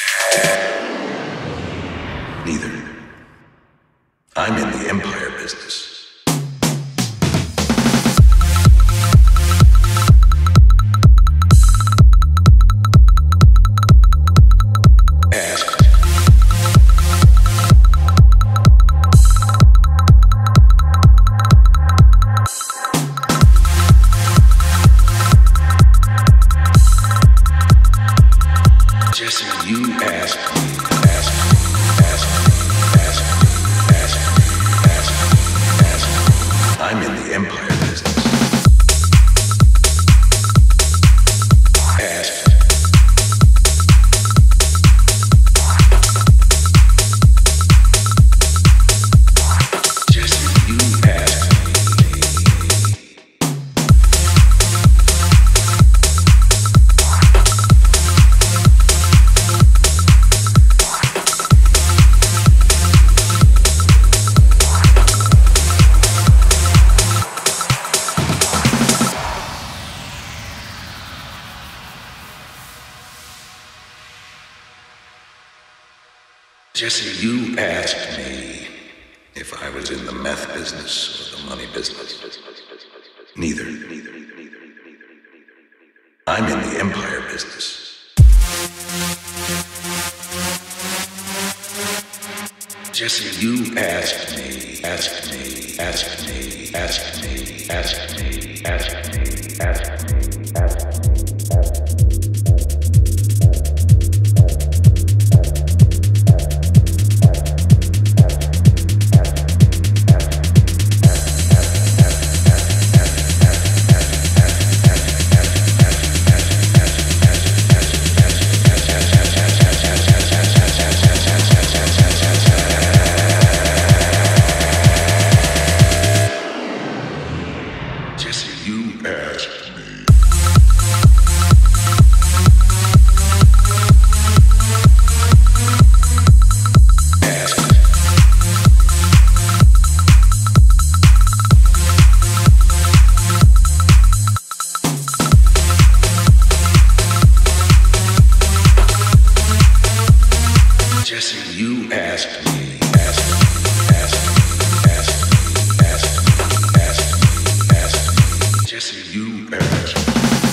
Yeah. Jesse, you asked me if I was in the meth business or the money business. Neither. I'm in the empire business. Jesse, you asked me, asked me, asked me, asked me, asked me, asked me. Jesse, you asked me. Jesse, you and